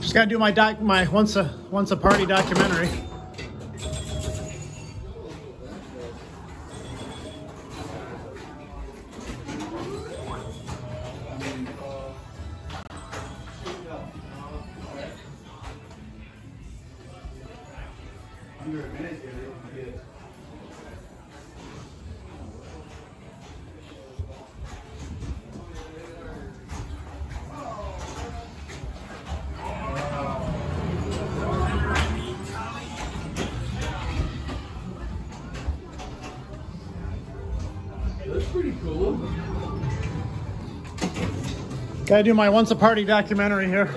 Just gotta do my doc, my once a once a party documentary. That's pretty cool. Gotta do my once a party documentary here.